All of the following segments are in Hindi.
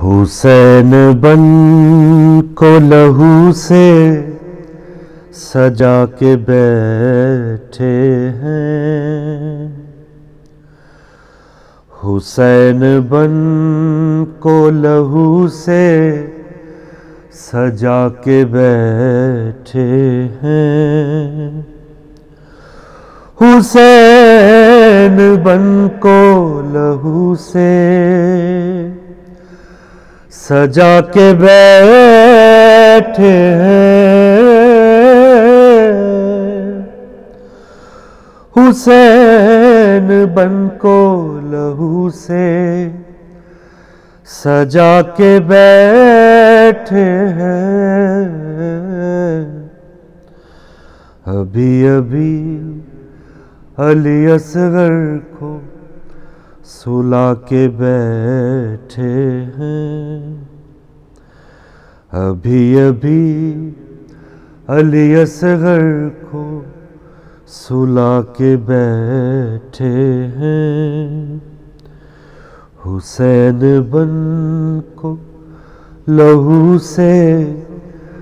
हुसैन बन को लहू से सजा के बैठे हैं। हुसैन बन को लहू से सजा के बैठे हैं। हुसैन बन को लहू से सजा के बैठे हुसैन बन को लहू से सजा के बैठे अभी अभी अली असगर को सुला के बैठे हैं। अभी अभी अली असगर को सुला के बैठे हैं। हुसैन बन को लहू से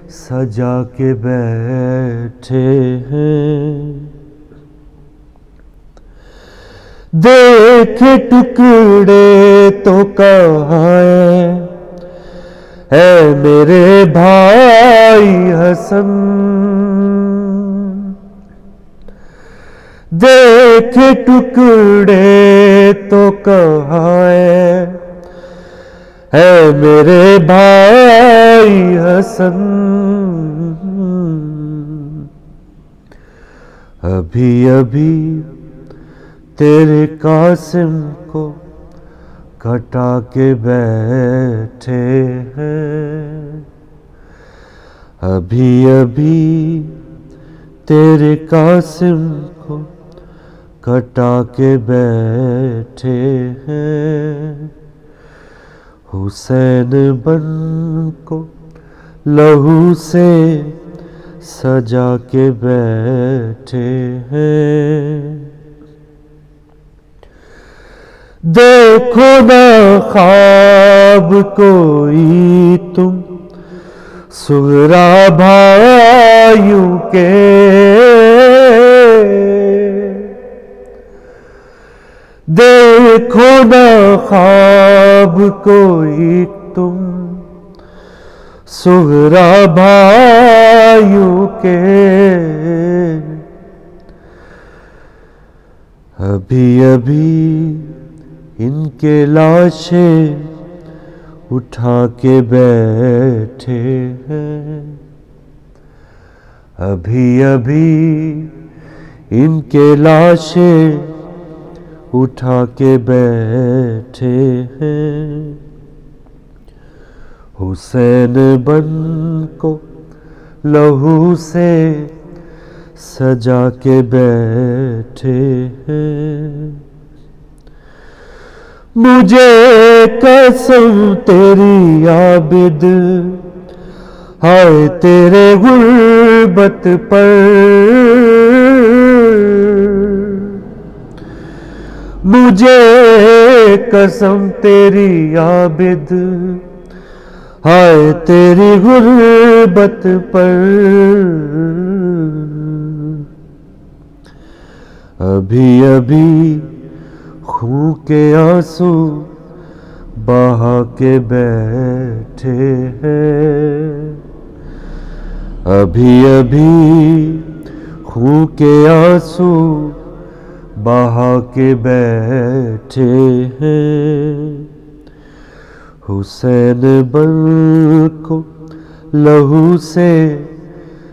सजा के बैठे हैं। देख टुकड़े तो कहाँ है मेरे भाई हसन। देख टुकड़े तो कहाँ है मेरे भाई हसन। अभी अभी तेरे कासिम को कटा के बैठे हैं। अभी अभी तेरे कासिम को कटा के बैठे हैं। हुसैन बन को लहू से सजा के बैठे हैं। देखो ना ख्वाब कोई तुम। सुगरा भाइयों के। देखो ना ख्वाब कोई तुम। सुगरा भाइयों के। अभी अभी इनके लाशें उठा के बैठे हैं। अभी अभी इनके लाशें उठा के बैठे हैं। हुसैन बन को लहू से सजा के बैठे हैं। मुझे कसम तेरी आबिद। हाय तेरे गुर्बत पर। मुझे कसम तेरी आबिद। हाय तेरी गुर्बत पर। अभी अभी खून के आँसू बहा के बैठे हैं। अभी अभी खून के आँसू बहा के बैठे हैं। हुसैन बन को लहू से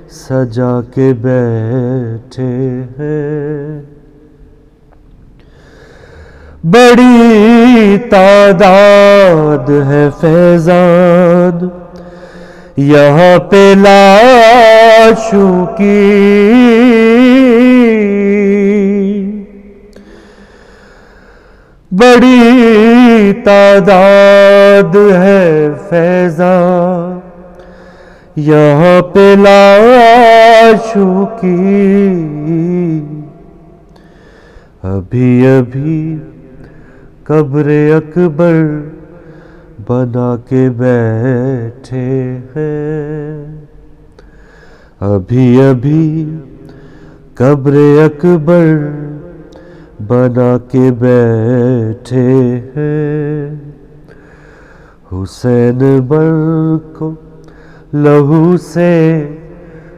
सजा के बैठे हैं। बड़ी तादाद है फैजाद। यहाँ पे लाशों की बड़ी तादाद है फैजा यहाँ पे लाशों की अभी अभी कब्र अकबर बना के बैठे हैं। अभी अभी कब्र अकबर बना के बैठे हैं। हुसैन बर को लहू से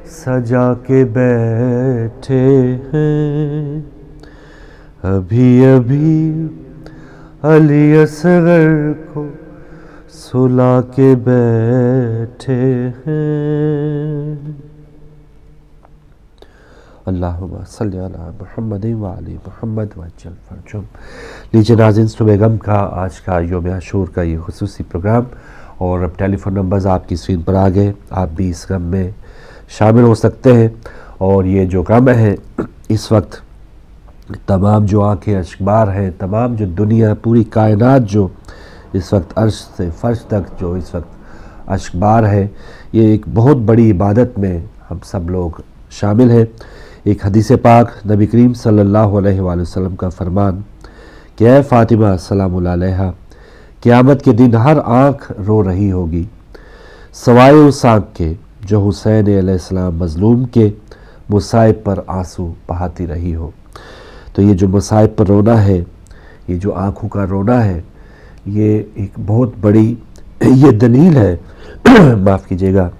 सजा के बैठे हैं। अभी अभी अली असगर को सुला के बैठे हैं। अल्लाह महमद वाली महमद वजल फरजुम। लीजिए नाजिन, सुबह गम का आज का योम आशूर का ये खसूसी प्रोग्राम और अब टेलीफ़ोन नंबर्स आपकी स्क्रीन पर आ गए। आप भी इस गम में शामिल हो सकते हैं और ये जो गम है, इस वक्त तमाम जो आँखें अशबार हैं, तमाम जो दुनिया, पूरी कायनात जो इस वक्त अर्श से फ़र्श तक जो इस वक्त अशबार है, ये एक बहुत बड़ी इबादत में हम सब लोग शामिल हैं। एक हदीस पाक नबी करीम सल्लल्लाहु अलैहि वसल्लम का फरमान कि ए फ़ातिमा सलाम क़्यामत के दिन हर आँख रो रही होगी। सवाए उस आँख के जो हुसैन सलाम मज़लूम के मुसाइब पर आँसू बहाती रही हो। तो ये जो मुसाइब पर रोना है, ये जो आँखों का रोना है, ये एक बहुत बड़ी ये दलील है। माफ़ कीजिएगा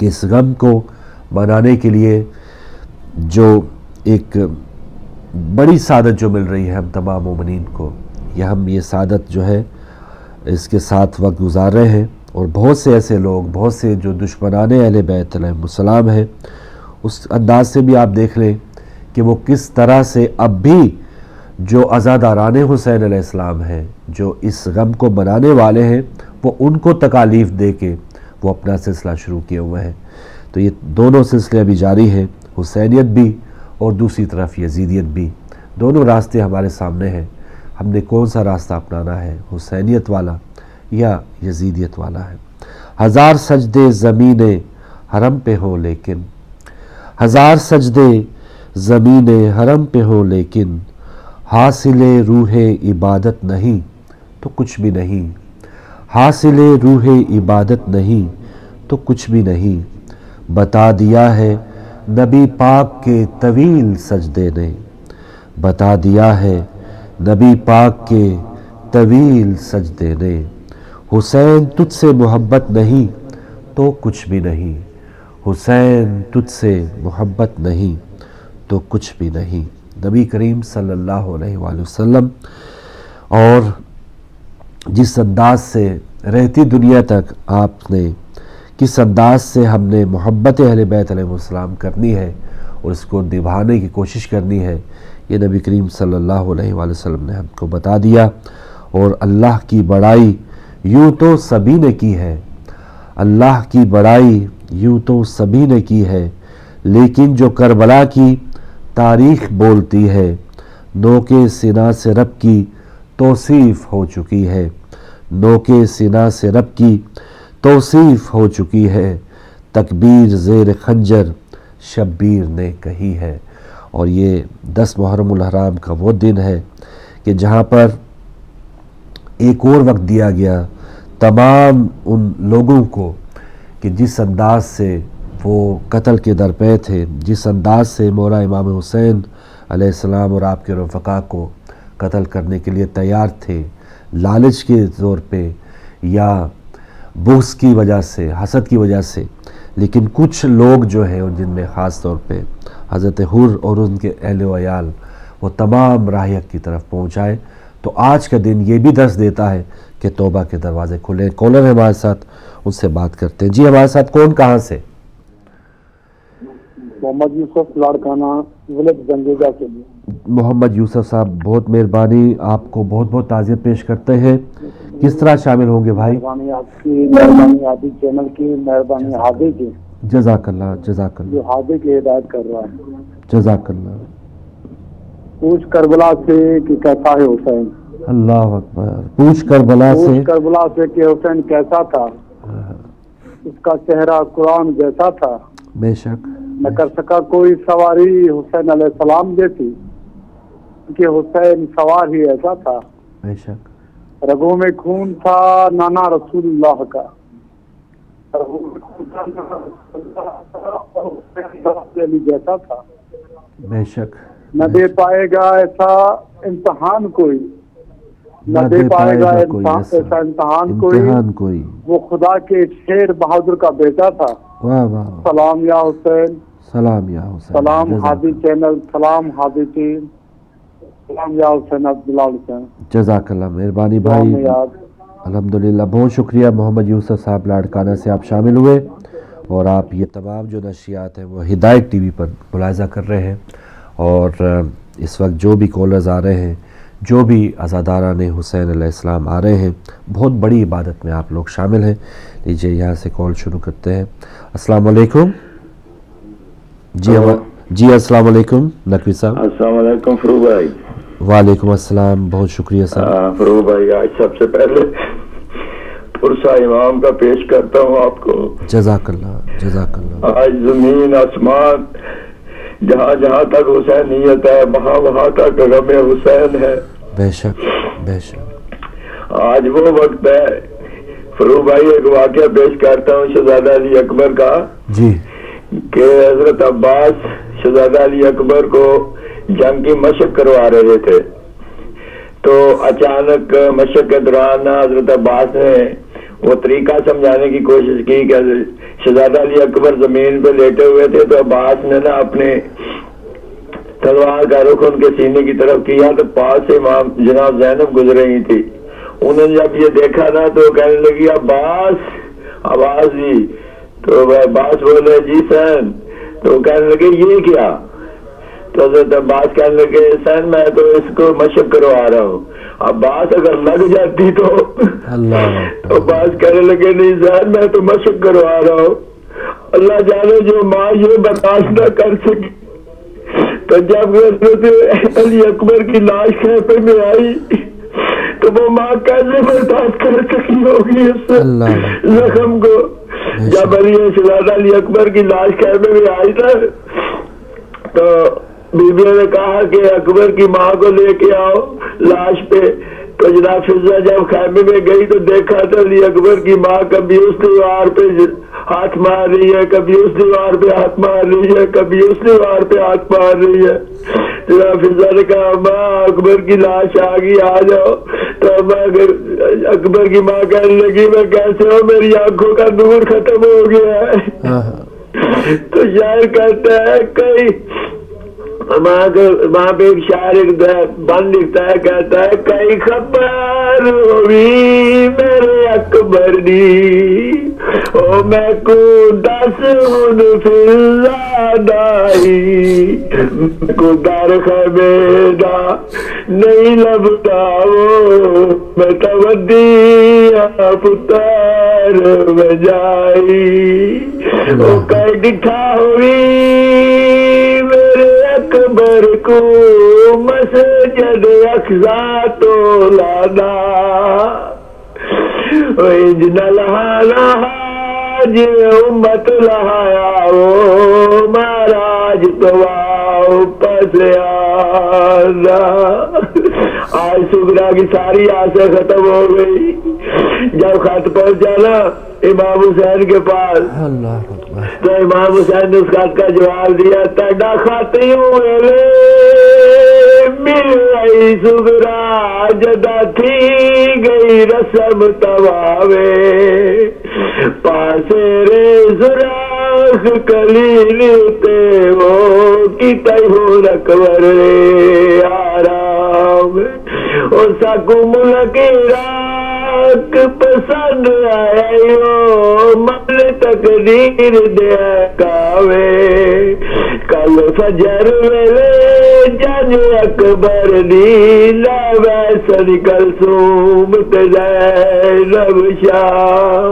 कि इस गम को मनाने के लिए जो एक बड़ी सादत जो मिल रही है हम तमाम उमिन को यह हम ये सादत जो है इसके साथ वक्त गुजार रहे हैं और बहुत से ऐसे लोग, बहुत से जो दुश्मनान अहल बैतम हैं, उस अंदाज से भी आप देख लें कि वो किस तरह से अब भी जो आज़ादारान हुसैन इस्लाम हैं, जो इस गम को मनाने वाले हैं, वो उनको तकालीफ़ दे के वो अपना सिलसिला शुरू किए हुए हैं। तो ये दोनों सिलसिले अभी जारी हैं, हुसैनियत भी और दूसरी तरफ़ यजीदियत भी। दोनों रास्ते हमारे सामने हैं। हमने कौन सा रास्ता अपनाना है, हुसैनियत वाला या यजीदियत वाला है? हज़ार सजदे ज़मीन हरम पे हो लेकिन, हज़ार सजदे ज़मीन हरम पे हो लेकिन हासिल रूह इबादत नहीं तो कुछ भी नहीं। हासिल रूह इबादत नहीं तो कुछ भी नहीं। बता दिया है नबी पाक के तवील सजदे ने। बता दिया है नबी पाक के तवील सजदे ने। हुसैन तुझसे मोहब्बत नहीं तो कुछ भी नहीं। हुसैन तुझसे मोहब्बत नहीं। तो कुछ भी नहीं। नबी करीम सल्लल्लाहु अलैहि वसल्लम और जिस अंदाज से रहती दुनिया तक आपने, किस अंदाज से हमने मोहब्बत अहल बैतम करनी है और इसको निभाने की कोशिश करनी है, ये नबी करीम सल्लल्लाहु अलैहि वसल्लम ने हमको बता दिया और अल्लाह की बड़ाई यूँ तो सभी ने की है। अल्लाह की बड़ाई यूँ तो सभी ने की है, लेकिन जो करबला की तारीख बोलती है। नो के सिना से रब की तोसीफ़ हो चुकी है। नो के सिना से रब की तोसीफ़ हो चुकी है। तकबीर ज़ेर खंजर शब्बीर ने कही है। और ये दस मुहर्रम का वो दिन है कि जहाँ पर एक और वक्त दिया गया तमाम उन लोगों को कि जिस अंदाज से वो कत्ल के दरपे थे, जिस अंदाज से मौला इमाम हुसैन अलैहिस्सलाम और आपके रफ़ा को कत्ल करने के लिए तैयार थे, लालच के तौर पे या बुस की वजह से, हसद की वजह से, लेकिन कुछ लोग जो हैं उन जिनमें ख़ास तौर पे हज़रत हुर और उनके अहल वयाल वो तमाम राहक की तरफ़ पहुँचाए तो आज का दिन ये भी दर्श देता है कि तोबा के दरवाज़े खुले। कॉलर है हमारे साथ, उनसे बात करते हैं। जी, हमारे साथ कौन कहाँ से? मोहम्मद यूसुफ लाड़काना विलेज जंगेजा के लिए। मोहम्मद यूसुफ साहब बहुत मेहरबानी। आपको बहुत बहुत ताज़ियत पेश करते हैं। किस तरह शामिल होंगे भाई? आपकी मेहरबानी आदि चैनल की मेहरबानी हादी की जजाकल्ला जजाकल्ला जो हादी की हिदायत कर रहा है। जजाकल्ला पूछ करबला से कि कैसा है हुसैन? अल्लाह अकबर। पूछ करबला से? करबला से कि हुसैन कैसा था? उसका चेहरा कुरान जैसा था? बेशक। न कर सका कोई सवारी हुसैन अलैहिस्सलाम जैसी कि हुसैन सवार ही ऐसा था। रगों में खून था नाना रसूलुल्लाह का। अली जैसा था। बेशक। न दे पाएगा ऐसा इम्तहान कोई। न दे पाएगा ऐसा इम्तहान कोई। वो खुदा के शेर बहादुर का बेटा था। वाह वाह सलाम या हुसैन। सलाम या हुसैन। सलाम चैनल सलाम टीम। सलाम या हुसैन अब्दुल्ला हुसैन जजाकल्ला मेहरबानी भाई। याद अल्हम्दुलिल्लाह बहुत शुक्रिया मोहम्मद यूसुफ साहब लाड़काना से आप शामिल हुए और आप ये तमाम जो नशियात हैं वो हिदायत टीवी पर मुलायजा कर रहे हैं और इस वक्त जो भी कॉलर्स आ रहे हैं जो भी अज़ादारा ने हुसैन अलैहिस्सलाम आ रहे हैं बहुत बड़ी इबादत में आप लोग शामिल हैं। लीजिए यहाँ से कॉल शुरू करते हैं। अस्सलाम वालेकुम। जी हम जी अस्सलाम वालेकुम नकवी साहब। अस्सलाम वालेकुम फरू भाई। वालेकुम अस्सलाम बहुत शुक्रिया साहब हाँ, फरू भाई आज सबसे पहले पुरसा इमाम का पेश करता हूँ आपको। जजाकल्ला जजाकल्ला आज ज़मीन आसमान जहाँ जहाँ तक हुसैनियत है वहाँ वहाँ तक गम हुसैन है। बेशक बेशक। आज वो वक्त है। फरू भाई एक वाक्य पेश करता हूँ शहजादा अली अकबर का। जी। कि हज़रत अब्बास शहजादा अली अकबर को जंग की मशक करवा रहे थे। तो अचानक मशक के दौरान हज़रत अब्बास ने वो तरीका समझाने की कोशिश की कि शहजादा अली अकबर ज़मीन पे लेटे हुए थे तो अब्बास ने ना अपने तलवार का रुख उनके सीने की तरफ़ किया तो पास से इमाम जनाब जैनब गुजर रही थी। उन्होंने जब ये देखा ना तो कहने लगी अब्बास अब्बास जी। तो वह अब्बास बोले जी सैन। तो कहने लगे ये क्या? तो हज़रत अब्बास कहने लगे सैन मैं तो इसको मशक करवा रहा हूँ। अब्बास अगर लग जाती तो तो अब्बास कहने लगे नहीं सैन मैं तो मशक करवा रहा हूँ। अल्लाह जाने जो माँ ये बर्दाश्त न कर सकी। तो जब अली अकबर की लाश खेपे में आई तो वो माँ कैसे बर्दाश्त कर सकी होगी उस जख्म को? जब अली अली अकबर की लाश खेमे में आई था तो बीबी ने कहा कि अकबर की माँ को लेके आओ लाश पे। तो जनाब फिजा जब खैमे में गई तो देखा तो अली अकबर की माँ कभी उस दीवार पे हाथ मार रही है कभी उस दीवार पे हाथ मार रही है कभी उस दीवार पे हाथ मार रही है। जनाब फिजा ने कहा माँ अकबर की लाश आ गई आ जाओ। तो मैं अगर अकबर की माँ कहने लगी मैं कैसे हो? मेरी आँखों का नूर खत्म हो गया है। हाँ, हाँ, तो शायर कहता है कई वहाँ के वहाँ पे एक शायर एक बंद लिखता है कहता है कई खबर होगी मेरे अकबर दी। ओ, मैं को दस हुन फिजादाई को दर खबेदा नहीं लभदा वो। मैं तवदिया पुत्र बजाई ओ कई दिखा हुई मेरे अकबर को मसजद अखजा तो लादा इंज लहाना हाज उम्मत लहाया ओ महाराज तो आना आज। सुगरा की सारी आशा खत्म हो गई। जब खत पहुँचा ना इमाम हुसैन के पास। तो इमाम हुसैन ने उस खत का जवाब दिया तड़ा खाते वेले मिल गई सुगरा जदा थी गई रसम तवावे पासे रे सुराख कलील ते वो की तय रकबर रे आराम। ओ सकू मुलक राक पसंद आयो मन तकदीर दे कावे कल फजर वेले जज अकबर दी लावे सरिकल सूमत जैनब शाह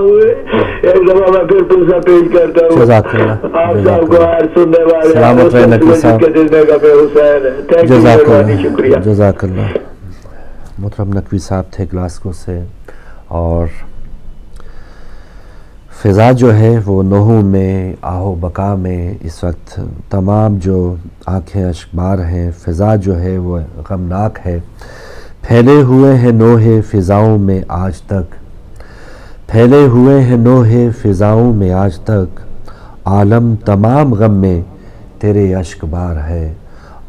एक दफ़ा मैं फिर पुरसा पेश करता हूँ। आप सबको हर सुनने वाले शुक्रिया। जजाकल्ला मोहतरम नकवी साहब थे ग्लासको से और फ़िज़ा जो है, वो नहू में, आहो बका में, इस वक्त तमाम जो आँखें अशबार हैं, फ़िज़ा जो है, वो गमनाक है। फैले हुए हैं नोहे फिजाओं में आज तक। फैले हुए हैं नोहे फिजाओं में आज तक। आलम तमाम गम में तेरे अश्क बार है।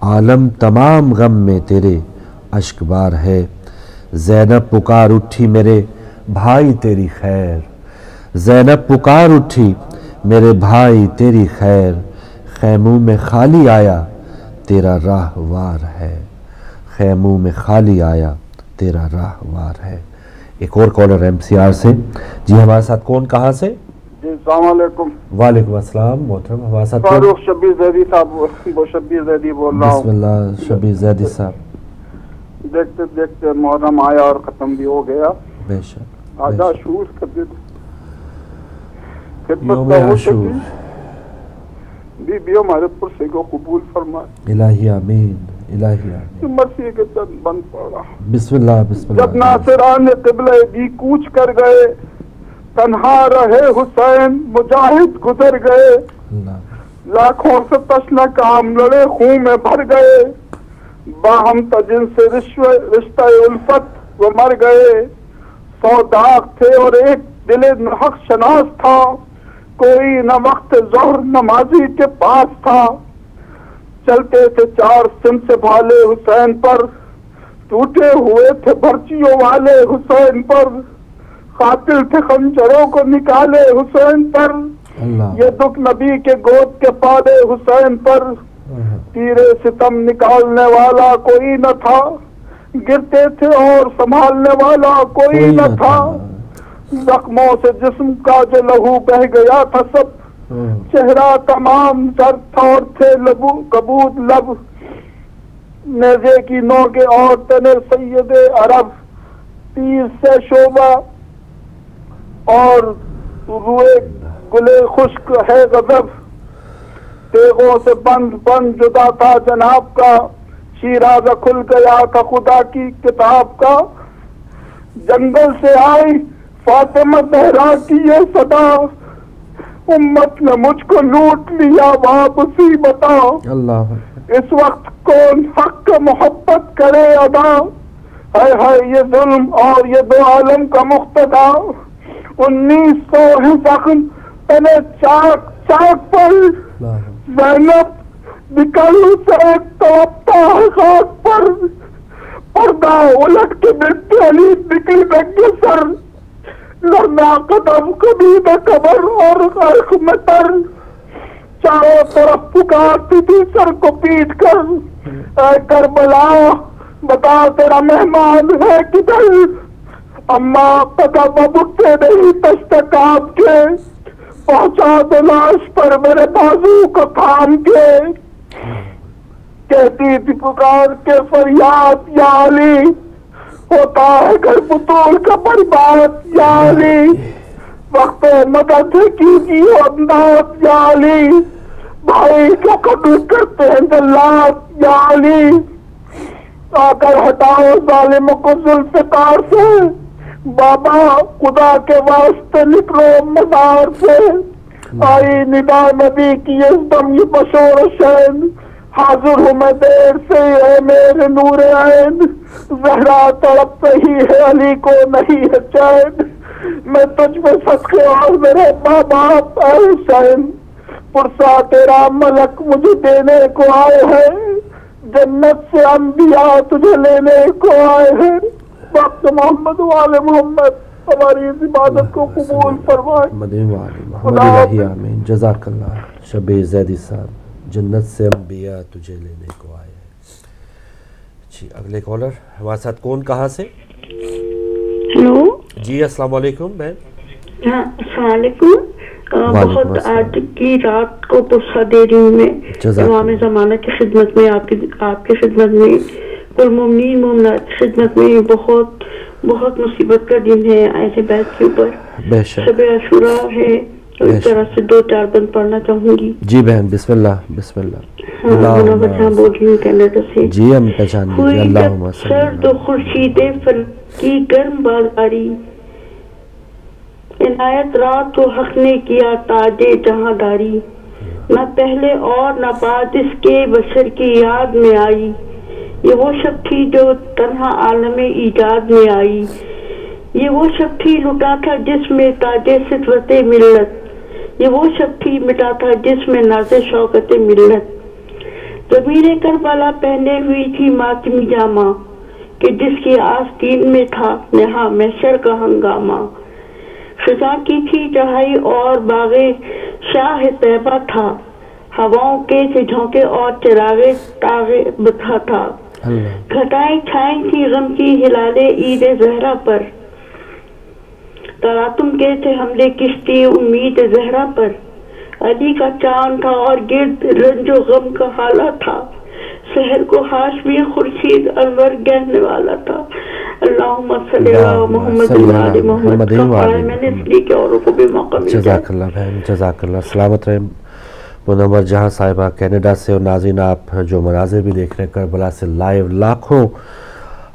आलम तमाम गम में तेरे अश्क बार है। जैनब पुकार उठी मेरे, भाई तेरी खैर। जैनब पुकार उठी मेरे भाई तेरी खैर खैमू में खाली आया तेरा राहवार है खैमू में खाली आया तेरा राहवार है। एक और कॉलर एमसीआर से। जी हमारे साथ कौन कहाँ से? वालेकुम। अस्सलाम मोहतरम। हमारे साथ फारूक शबीर जैदी साहब शबीर जैदी बोल रहा हूँ। शबीर जैदी साहब। देखते देखते मुहर्रम आया और खत्म भी हो गया। बेशक आजा शूर के दिन खिदमत यौम का हो आशूर सकी बीबियों हमारे पुरसे को कबूल फरमाए इलाही आमीन इलाही आमीन मसीह के चंद बंद पड़ा बिस्मिल्लाह जब बिस्मिल्लाह नासिरान किबले भी कूच कर गए तन्हा रहे हुसैन मुजाहिद गुजर गए लाखों से तशना काम लड़े खून में भर गए बाहम तजिन से रिश्व रिश्ता उल्फत वो मर गए सौ दाग थे और एक दिल हक शनास था कोई न वक्त जोहर नमाजी के पास था। चलते थे चार सिम से भाले हुसैन पर। टूटे हुए थे भर्चियों वाले हुसैन पर। कातिल थे खंजरों को निकाले हुसैन पर। ये दुख नबी के गोद के पाले हुसैन पर। तीरे सितम निकालने वाला कोई न था। गिरते थे और संभालने वाला कोई न था। जख्मों से जिस्म का जो लहू बह गया था सब हाँ, चेहरा तमाम सर था और थे लबू कबूत लब। नेजे की नोके और तने सैयद अरब तीर से शोभा और रुए गुले खुश्क है गजब। तेगों से बंद बंद जुदा था जनाब का। शीराजा खुल गया था खुदा की किताब का। जंगल से आई फातिमा बहरा की ये सदा। उम्मत ने मुझको लूट लिया वापसी बताओ। अल्लाह। इस वक्त कौन हक का मोहब्बत करे अदा? है है ये जुल्म और ये दो आलम का मुख्तदा उन्नीस सौ है जख्म तने चाक चाक पर। जैनब निकल से तड़पता है खाक पर। पर्दा उलट के बिरते अली निकल बेगे सर। लड़ना कदम कभी न कबर और अर्ख में तर चारों तरफ़ पुकारती थी सर को पीट कर। ऐ करबला बता तेरा मेहमान है किधर? अम्मा पता बबुक से नहीं तस्तक आपके। पहुँचा दो लाश पर मेरे बाजू को थाम के। कहती थी पुकार के फरियाद या अली होता है घर पुतूल का बर्बाद या अली वक्त मदद कीजिए अंदाज अली भाई का कबूल करते हैं जल्लाद जाली आकर हटाओ जालिमों को जुल्फकार से। बाबा खुदा के वास्ते निकलो मजार से। आई निदा नबी की इस दम ये बशोर शैन हाजिर हूँ मैं देर से है मेरे नूर ऐन जहरा तड़प रही है अली को नहीं है चैन। मैं तुझ में सदके और मेरे माँ बाप ऐ हुसैन। पुरसा तेरा मलक मुझे देने को आए हैं। जन्नत से अंबिया तुझे लेने को आए हैं। वक्त मोहम्मद वाले मोहम्मद हमारी इस इबादत को कबूल फरमाए। आमीन। जजाकल्लाह शबे जैदी साहब। जन्नत से अंबिया तुझे लेने को आए हैं। जी अगले कॉलर हमारे साथ कौन कहाँ से? हेलो जी अस्सलाम वालेकुम हाँ वालेकुम बहुत आज की रात को पुरसा दे रही हूँ मैं। इमाम जमाना की खिदमत में आपकी आपकी खिदमत में कुल मुमनीन मुमनात की खिदमत में बहुत बहुत मुसीबत का दिन है ऐसे बैत के ऊपर। सब अशुरा है तो इस तरह से दो चार बंद पढ़ना चाहूँगी। जी बहन बिस्मिल्लाह बिस्मिल्लाह। हाँ मुनव्वर जहाँ अल्लाहुम्मा बोल रही हूँ कनाडा से। जी हम पहचान लीजिए हुई अल्लाहुम्मा जब सर्द सल्ली खुर्शीदे फल की गर्म बाजारी इनायत रात तो हक ने किया ताजे जहांदारी। न पहले और न बाद इसके बशर की याद में आई। ये वो शब थी जो तरह आलम ईजाद में आई। ये वो शब थी लुटा था जिसमें ताजे सितवत मिल्लत। ये वो शब थी मिटा था जिसमें नाजे शौकत मिल्लत जमीर करबला पहने हुई थी मातमी जामा कि जिसकी आस्तीन में था नहा मैशर का हंगामा। फिजा की थी चढ़ाई और बागे शाह तैबा था। हवाओं के झोंके और चिरागे तागे बथा था। घटाएँ छाई थी गम की हिलाले ईद जहरा पर। तरातुम के थे हमले किश्ती उम्मीद जहरा पर? अली का चाँद था और गिर्द रंजो गम का हाला था। शहर को हाशमी खुर्शीद अनवर कहने वाला था। भी सलामत रहे। मुनवर जहाँ साहिबा कनाडा से और नाजिन आप जो मनाजिर भी देख रहे हैं करबला से लाइव लाखों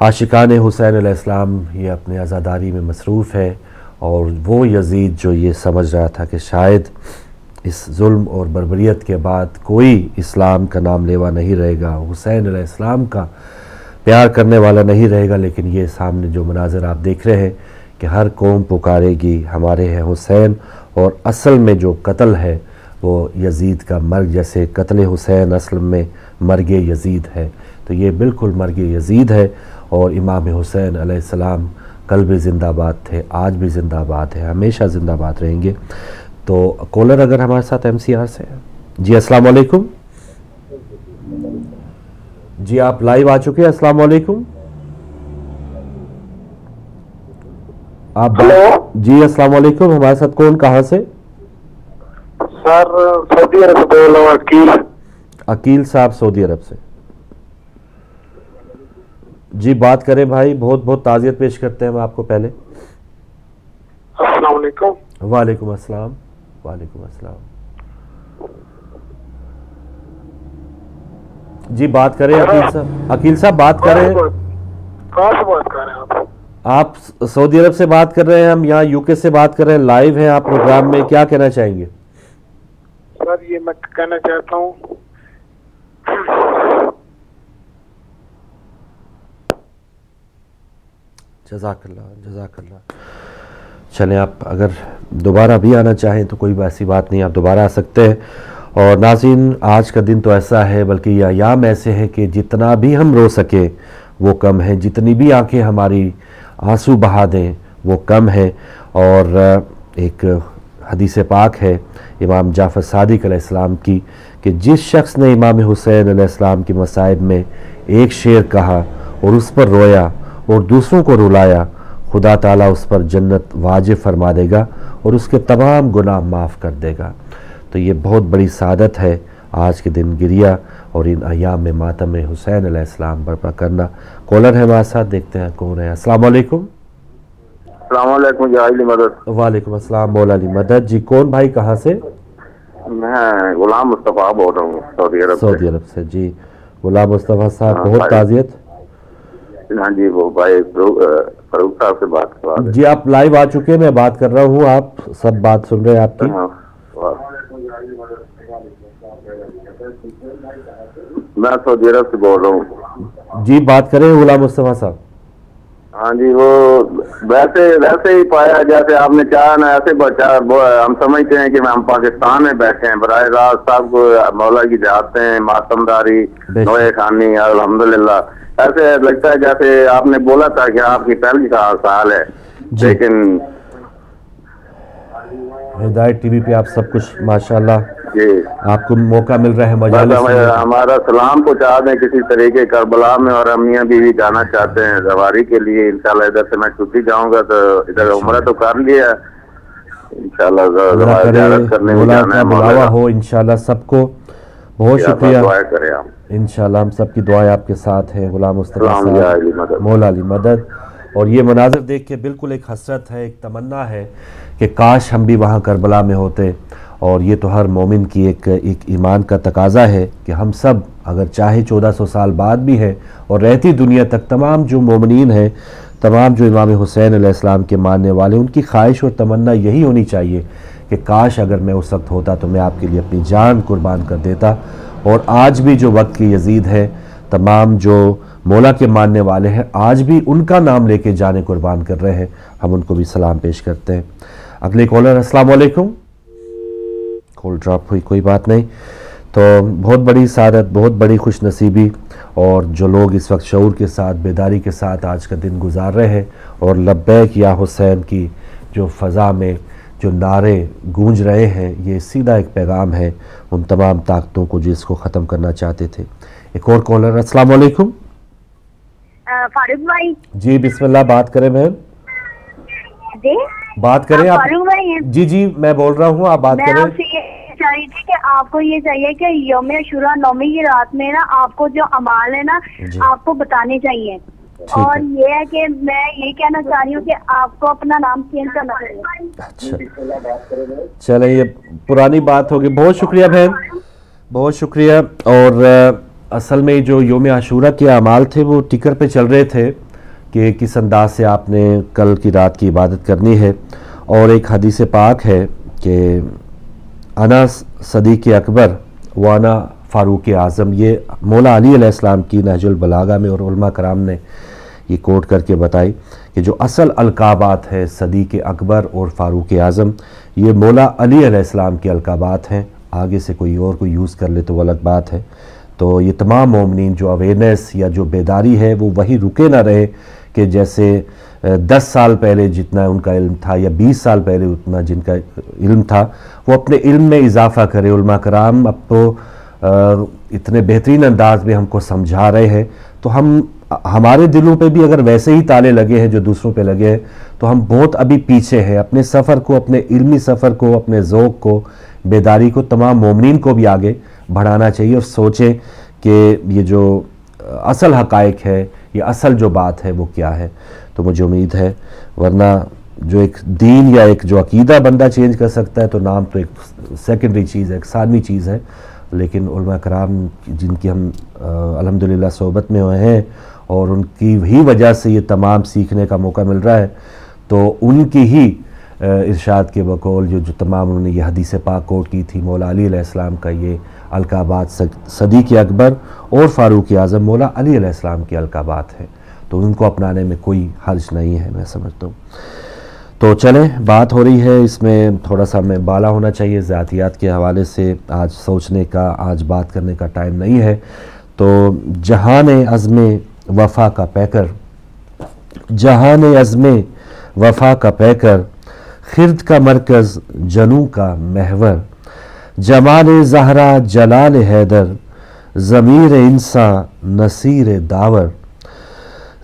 आशिकान हुसैन इस्लाम ये अपने आज़ादारी में मसरूफ़ है। और वो यजीद जो ये समझ रहा था कि शायद इस जुल्म और बरबरीत के बाद कोई इस्लाम का नाम लेवा नहीं रहेगा, हुसैन इस्लाम का प्यार करने वाला नहीं रहेगा, लेकिन ये सामने जो मनाजर आप देख रहे हैं कि हर कौम पुकारेगी, हमारे हैं हुसैन और असल में जो कत्ल है वो यजीद का मर्ग जैसे कत्ल हुसैन असल में मर्ग यजीद है। तो ये बिल्कुल मर्ग यजीद है और इमाम हुसैन अलैहिस्सलाम कल भी ज़िंदाबाद थे आज भी ज़िंदाबाद है हमेशा ज़िंदाबाद रहेंगे। तो कॉलर अगर हमारे साथ एम सी आर से हैं। जी अस्सलाम वालेकुम जी आप लाइव आ चुके हैं अस्सलाम वालेकुम आप हेलो। जी अस्सलाम वालेकुम हमारे साथ कौन कहाँ से? सर सऊदी अरब से बोल रहा हूँ वकील अकील साहब सऊदी अरब से। जी बात करें भाई बहुत बहुत ताज़ियत पेश करते हैं हम आपको पहले। अस्सलाम वालेकुम। वालेकुम अस्सलाम वालेकुम अस्सलाम। जी बात करें अकील साहब। अकील साहब बात करें। कहाँ से बात कर रहे हैं आप। आप सऊदी अरब से बात कर रहे हैं हम यहाँ यूके से बात कर रहे हैं लाइव हैं आप प्रोग्राम में क्या कहना चाहेंगे? सर ये मैं कहना चाहता हूँ जजाकल्ला जजाकल्ला चलें, आप अगर दोबारा भी आना चाहें तो कोई ऐसी बात नहीं, आप दोबारा आ सकते हैं। और नाजिन आज का दिन तो ऐसा है, बल्कि ये अयाम ऐसे हैं कि जितना भी हम रो सकें, वो कम है। जितनी भी आँखें हमारी आँसू बहा दें, वो कम है। और एक हदीस पाक है, इमाम जाफ़र सादिक अलैहिस्सलाम की, कि जिस शख्स ने इमाम हुसैन अलैहिस्सलाम के मसाइब में एक शेर कहा और उस पर रोया और दूसरों को रुलाया खुदा ताला उस पर जन्नत वाजिब फरमा देगा और उसके तमाम गुनाह माफ़ कर देगा। तो ये बहुत बड़ी सादत है आज के दिन गिरिया और इन अयाम में मातम हुसैन अलैहिस्सलाम बर्पा करना। कॉलर है हमारे साथ देखते हैं कौन है। अस्सलाम वालेकुम। मदद। वालेकुम अस्सलाम मौला अली मदद। जी कौन भाई कहाँ से? मैं गुलाम मुस्तफ़ा बोल रहा हूँ सऊदी अरब सऊदी से अरब से जी। गुलाम मुस्तफ़ा साहब हाँ, बहुत ताज़ियत। हाँ जी वो भाई फरूख साहब से बात कर रहा जी आप लाइव आ चुके हैं मैं बात कर रहा हूँ आप सब बात सुन रहे हैं आपकी। हाँ, मैं सऊदी अरब से बोल रहा हूँ। जी बात करें गुलाम मुस्तफ़ा साहब। हाँ जी वो वैसे वैसे ही पाया जैसे आपने चाहा ना ऐसे बचा हम समझते हैं कि हम पाकिस्तान में बैठे हैं। बरह रास्त साहब को मौला की जाते हैं मातमदारी नोए खानी अल्हम्दुलिल्लाह। ऐसे लगता है जैसे आपने बोला था कि आपकी पहली का साल है। लेकिन हिदायत टीवी पे आप सब कुछ माशाल्लाह। जी। आपको मौका मिल रहा है बस मजालिस हमें में। हमारा सलाम पहुँचा दें किसी तरीके करबला में और हम मियाँ बीवी जाना चाहते हैं सवारी के लिए। इंशाल्लाह इधर से मैं छुट्टी जाऊँगा तो इधर उम्र तो कर लिया। इंशाल्लाह है इंशाल्लाह सबको। बहुत शुक्रिया। आप इंशाल्लाह हम सबकी दुआएँ आपके साथ हैं गुलाम मुस्तफ़ा मौला अली मदद। और ये मनाजिर देख के बिल्कुल एक हसरत है एक तमन्ना है कि काश हम भी वहाँ करबला में होते। और ये तो हर मोमिन की एक एक ईमान का तकाजा है कि हम सब अगर चाहे 1400 साल बाद भी हैं और रहती दुनिया तक तमाम जो मोमिन हैं, तमाम जो इमाम हुसैन अलैहिस्सलाम के मानने वाले, उनकी ख्वाहिश और तमन्ना यही होनी चाहिए कि काश अगर मैं उस वक्त होता तो मैं आपके लिए अपनी जान कुर्बान कर देता। और आज भी जो वक्त की यजीद है, तमाम जो मौला के मानने वाले हैं, आज भी उनका नाम लेके जाने कुर्बान कर रहे हैं। हम उनको भी सलाम पेश करते हैं। अगले कॉलर, अस्सलाम वालेकुम कॉल ड्रॉप हुई कोई बात नहीं। तो बहुत बड़ी सादत बहुत बड़ी खुश नसीबी और जो लोग इस वक्त शूर के साथ बेदारी के साथ आज का दिन गुजार रहे हैं और लब्बैक या हुसैन की जो फ़ज़ा में जो नारे गूंज रहे हैं ये सीधा एक पैगाम है उन तमाम ताकतों को जिसको ख़त्म करना चाहते थे। एक और कॉलर अस्सलाम वालेकुम। फारूक भाई। जी बिस्मिल्लाह बात करें मैम। जी। बात करें आप आप जी जी मैं बोल रहा हूँ आप बात करें आपसे ये चाह रही थी कि आपको ये चाहिए कि यौम शुरा नौमी की रात में ना आपको जो अमाल है ना आपको बताने चाहिए। और ये है कि मैं ये कहना चाह रही हूँ कि आपको अपना नाम चेंज करना चाहिए। अच्छा। चले ये पुरानी बात होगी। बहुत शुक्रिया बहन। बहुत शुक्रिया। और असल में जो योम आशूरा के अमाल थे वो टिकर पे चल रहे थे कि किस अंदाज से आपने कल की रात की इबादत करनी है। और एक हदीस पाक है कि अना सदीक अकबर, वाना फ़ारूक आज़म, ये मौला अली अलैहिस्सलाम की नहजुल बलागा में और कराम ने ये कोट करके बताई कि जो असल अलकाबात है सदीक अकबर और फ़ारूक आज़म, ये मौला अली अलैहिस्सलाम के अलकाबात हैं। आगे से कोई और कोई यूज़ कर ले तो वो अलग बात है। तो ये तमाम मोमिन जो अवेयरनेस या जो बेदारी है वो वही रुके ना रहे। कि जैसे दस साल पहले जितना उनका इल्म था या बीस साल पहले उतना जिनका इल्म था, वो अपने इल्म में इजाफा करे उलमा कराम अब तो इतने बेहतरीन अंदाज में हमको समझा रहे हैं। तो हम, हमारे दिलों पे भी अगर वैसे ही ताले लगे हैं जो दूसरों पे लगे हैं तो हम बहुत अभी पीछे हैं। अपने सफ़र को, अपने इल्मी सफ़र को, अपने ज़ोक़ को, बेदारी को, तमाम मोमिन को भी आगे बढ़ाना चाहिए और सोचें कि ये जो असल हकाइक है ये असल जो बात है वो क्या है? तो मुझे उम्मीद है, वरना जो एक दीन या एक जो अकीदा बंदा चेंज कर सकता है तो नाम तो एक सेकेंडरी चीज़ है, एक सानवी चीज़ है। लेकिन कराम जिनकी हम अल्हम्दुलिल्लाह सोबत में हुए हैं, और उनकी ही वजह से ये तमाम सीखने का मौका मिल रहा है तो उनकी ही इरशाद के बकौल, जो जो तमाम उन्होंने ये हदीस पाक कोट की थी, मौला अली का ये अलकाबात सदीक अकबर और फ़ारूक आज़म मौला अली अलैहिस्सलाम की अलकाबात हैं। तो उनको अपनाने में कोई हर्ज नहीं है, मैं समझता हूँ। तो चलें, बात हो रही है, इसमें थोड़ा सा हमें बाला होना चाहिए ज़ातियात के हवाले से आज सोचने का, आज बात करने का टाइम नहीं है। तो जहान अज़म वफ़ा का पैकर जहान अज़म वफ़ा का पैकर, खिरद का मरकज़, जनू का महवर जमाल ज़हरा जलाल हैदर, ज़मीर इंसा नसीर दावर,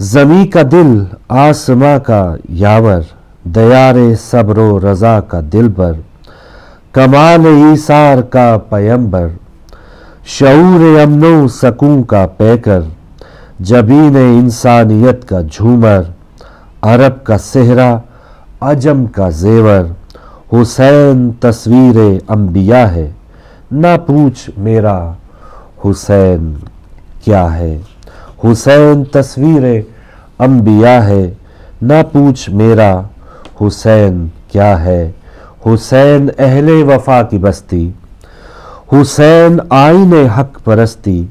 ज़मी का दिल आसमां का यावर, दयार सब्रो रज़ा का दिल पर, कमाल ईसार का पयंबर शूर अमनो सकूँ का पैकर, जबीन इंसानियत का झूमर, अरब का सेहरा, अजम का जेवर। हुसैन तस्वीर अम्बिया है। ना पूछ मेरा हुसैन क्या है। हुसैन तस्वीर अम्बिया है। ना पूछ मेरा हुसैन क्या है। हुसैन अहले वफा की बस्ती। हुसैन आइन हक परस्ती।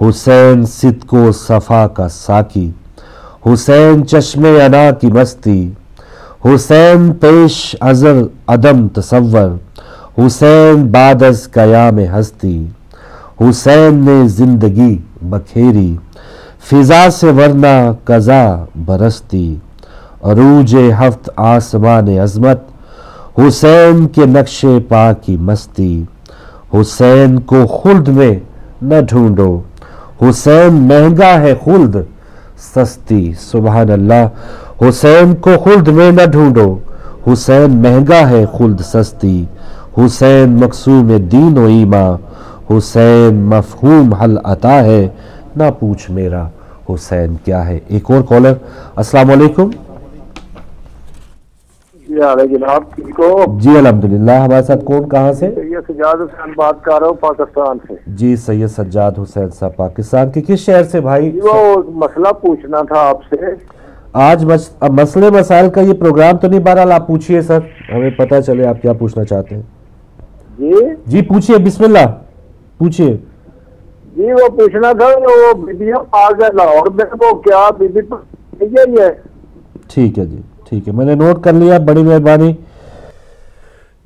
हुसैन सिद्को सफ़ा का साकी। हुसैन चश्मे अना की मस्ती। हुसैन पेश अजर अदम तसव्वर। हुसैन बादस कयाम हस्ती। हुसैन ने ज़िंदगी बखेरी। फिजा से वरना कज़ा बरसती। अरूज हफ्त आसमान अजमत। हुसैन के नक्शे पा की मस्ती। हुसैन को खुल्द में न ढूंढो। हुसैन महँगा है खुल्द। सस्ती सुबह अल्लाह। हुसैन को खुल्द में न ढूंढो। हुसैन महँगा है खुल्द सस्ती। हुसैन मकसूम दीन व ईमा हुसैन मफहूम हल अता है। ना पूछ मेरा हुसैन क्या है। एक और कॉलर। अस्सलाम वालेकुम जी हाल जनाब ठीक हो? जी अल्हम्दुलिल्लाह। हमारे साथ कौन कहाँ से? ये सजाद हुसैन बात कर रहा हूँ पाकिस्तान से। जी सैयद सज्जाद हुसैन साहब पाकिस्तान के किस शहर से भाई? वो मसला पूछना था आपसे। आज मस, अब मसले मसाइल का ये प्रोग्राम तो नहीं बहरहाल आप पूछिए सर। हमें पता चले आप क्या पूछना चाहते हैं। जी? जी पूछिए बिस्मिल्लाह। पूछिए। जी वो पूछना था वो बीबियाँ है लाहौर में वो क्या बीबी ठीक है ठीक है जी ठीक है। मैंने नोट कर लिया बड़ी मेहरबानी।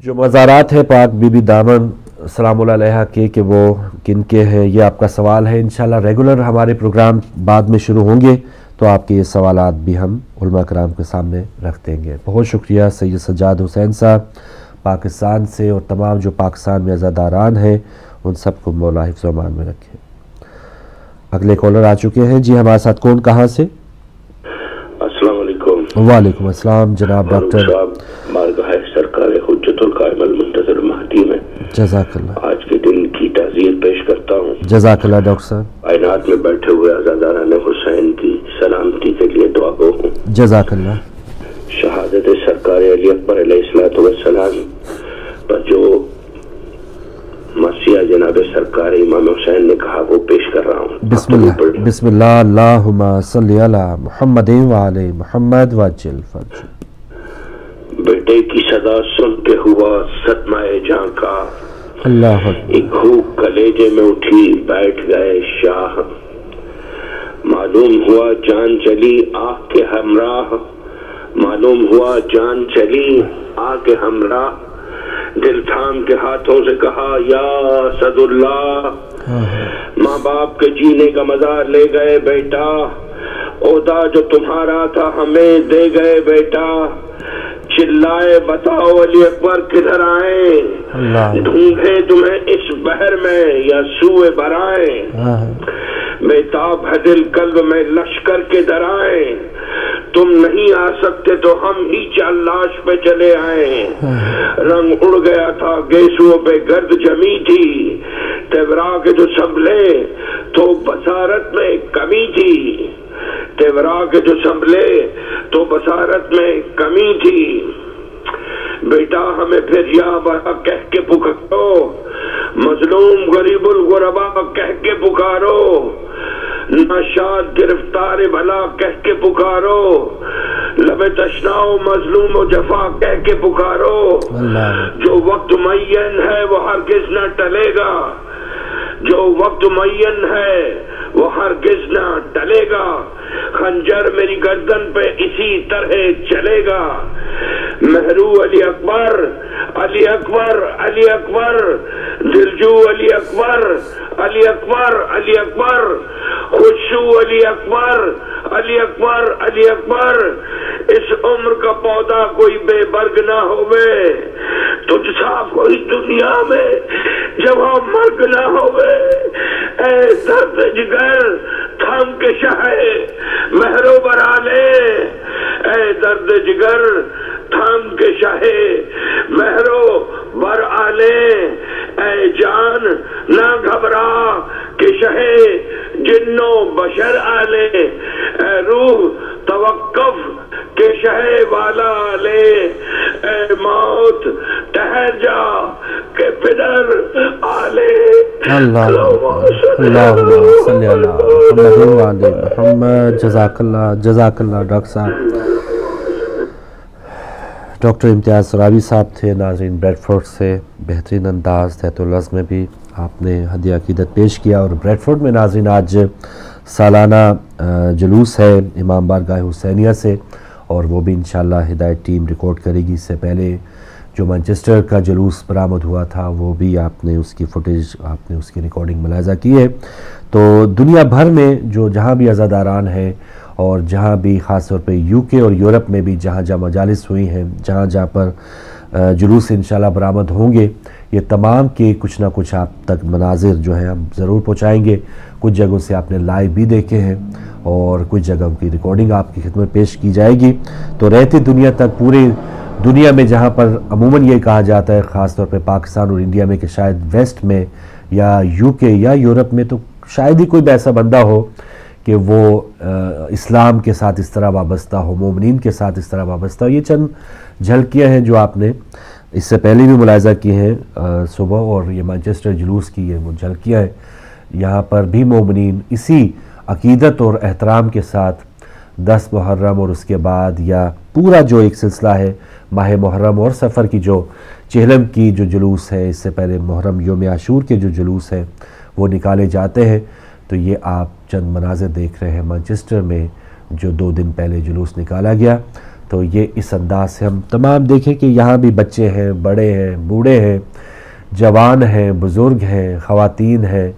जो मज़ारात है पाक बीबी दामन सलाम के कि वो किन के हैं ये आपका सवाल है। इंशाल्लाह रेगुलर हमारे प्रोग्राम बाद में शुरू होंगे। तो आपके ये सवाल भी हम कराम के सामने रख देंगे। बहुत शुक्रिया सैयद सज्जाद हुसैन साहब पाकिस्तान से और तमाम जो पाकिस्तान में अज़ादारान हैं उन सबको मौला हिफ्जमान में रखें। अगले कॉलर आ चुके हैं। जी हमारे साथ कौन कहाँ से? वालेकुम अस्सलाम जनाब डॉक्टर जजाकल्ला आज के दिन की तजीर पेश करता हूँ। जजाकल्ला डॉक्टर साहब। कायनात में बैठे हुए आजादारान हुसैन की सलामती के लिए दुआ गो हूँ जजाकल्ला शहादत सरकार अली अकबर सलाम पर जो मसीहा जनाब सरकार इमाम हुसैन ने कहा वो पेश कर रहा हूँ। बिस्मिल्लाह मुहम्मद मोहम्मद वजल बेटे की सदा सुन के हुआ सदमाए जहाँ का। अल्लाह एक भूख कलेजे में उठी बैठ गए शाह। मालूम हुआ जान चली आग के हमराह। मालूम हुआ जान चली आग के हमराह। दिल थाम के हाथों से कहा या सदुल्ला माँ बाप के जीने का मज़ा ले गए बेटा। ओदा जो तुम्हारा था हमें दे गए बेटा। चिल्लाए बताओ अली अकबर किधर आए? ढूंढे तुम्हें इस बहर में या सुए बराए। बेताब है दिल कल्ब में लश्कर के दराए तुम नहीं आ सकते तो हम ही चाल लाश पे चले आए। रंग उड़ गया था गेसुओं पे गर्द जमी थी। तेवरा के जो संभले तो बसारत में कमी थी। तेवरा के जो संभले तो बसारत में कमी थी। बेटा, हमें फिर या बड़ा कह के पुकारो। मजलूम गरीबुल गुरबा, कह के पुकारो। नशाद गिरफ़्तार भला कह के पुकारो। लबे तशनाओ मजलूम जफा कह के पुकारो। जो वक्त मैन है वो हर किस न टलेगा। जो वक्त मैन है वो हर किस न टलेगा। खंजर मेरी गर्दन पे इसी तरह चलेगा। मेहरू अली अकबर अली अकबर अली अकबर दिलजू अली अकबर अली अकबर अली अकबर। खुशू अली अकबर अली अकबर अली अकबर, इस उम्र का पौधा कोई बेबर्ग ना होवे। तुझ सा कोई दुनिया में हम मर्ग ना होवे। ए दर्द जिगर थम के शहे, महरो बरा ले दर्द जिगर थम के शहे। मोहम्मद जजाकल्ला जजाकल्ला डॉक्टर साहब डॉक्टर इम्तियाज़ सरावी साहब थे नाजरीन ब्रेडफोर्ड से बेहतरीन अंदाज तहतुलज़ में भी आपने हदिया अकीदत पेश किया और ब्रेडफोर्ड में नाजरीन आज सालाना जुलूस है इमाम बारगाह हुसैनिया से और वो भी इन हिदायत टीम रिकॉर्ड करेगी इससे पहले जो मैनचेस्टर का जुलूस बरामद हुआ था, वो भी आपने उसकी फुटेज आपने उसकी रिकॉर्डिंग मुलाजा की है। तो दुनिया भर में जो जहाँ भी अज़ादारान हैं और जहाँ भी ख़ास तौर पे यूके और यूरोप में भी जहाँ जहाँ मजालस हुई हैं, जहाँ जहाँ पर जुलूस इन बरामद होंगे, ये तमाम के कुछ ना कुछ आप तक मनाजिर जो हैं हम ज़रूर पहुँचाएँगे। कुछ जगहों से आपने लाइव भी देखे हैं और कुछ जगहों की रिकॉर्डिंग आपकी खिदमत पेश की जाएगी। तो रहती दुनिया तक पूरे दुनिया में जहाँ पर अमूमन ये कहा जाता है ख़ास तौर पे पाकिस्तान और इंडिया में कि शायद वेस्ट में या यूके या यूरोप में तो शायद ही कोई ऐसा बंदा हो कि वो आ, इस्लाम के साथ इस तरह वाबस्ता हो मोमिन के साथ इस तरह वाबस्ता हो। ये चंद झलकियाँ हैं जो आपने इससे पहले भी मुलायजा किए हैं सुबह और ये मैनचेस्टर जुलूस की ये वो झलकियाँ हैं। यहाँ पर भी मोमिन इसी अकीदत और एहतराम के साथ दस मुहर्रम और उसके बाद या पूरा जो एक सिलसिला है, माह मुहर्रम और सफ़र की जो चहलम की जो जुलूस है, इससे पहले मुहर्रम योम आशूर के जो जुलूस हैं, वो निकाले जाते हैं। तो ये आप चंद मनाजिर देख रहे हैं, मैनचेस्टर में जो दो दिन पहले जुलूस निकाला गया। तो ये इस अंदाज से हम तमाम देखें कि यहाँ भी बच्चे हैं, बड़े हैं, बूढ़े हैं, जवान हैं, बुज़ुर्ग हैं, ख़वातीन हैं,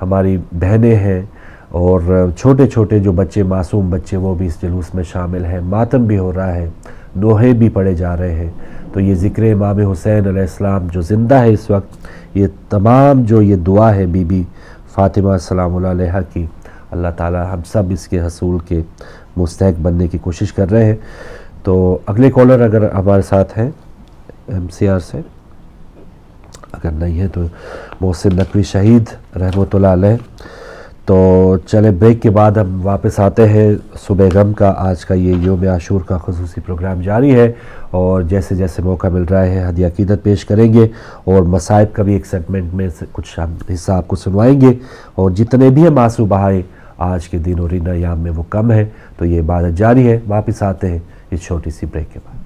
हमारी बहनें हैं और छोटे छोटे जो बच्चे, मासूम बच्चे, वो भी इस जुलूस में शामिल हैं। मातम भी हो रहा है, दोहे भी पढ़े जा रहे हैं। तो ये ज़िक्र इमाम हुसैन अलैहिस्सलाम जो ज़िंदा है इस वक्त, ये तमाम जो ये दुआ है बीबी फ़ातिमा सलाम की, अल्लाह ताला हम सब इसके हसूल के मुस्तक बनने की कोशिश कर रहे हैं। तो अगले कॉलर अगर हमारे साथ हैं, एम सी आर से, अगर नहीं है तो मोहसिन नकवी शहीद रहमत तो चले ब्रेक के बाद हम वापस आते हैं। सुबह गम का आज का ये योम आशूर का खसूस प्रोग्राम जारी है और जैसे जैसे मौका मिल रहा है, हदी अकीदत पेश करेंगे और मसाइब का भी एक सेगमेंट में से कुछ हिस्सा आपको सुनवाएँगे और जितने भी हम आँसू बहाए, आज के दिन और इन में वो कम है। तो ये इबादत जारी है, वापस आते हैं इस छोटी सी ब्रेक के बाद।